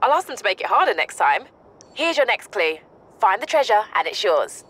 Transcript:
I'll ask them to make it harder next time. Here's your next clue. Find the treasure and it's yours.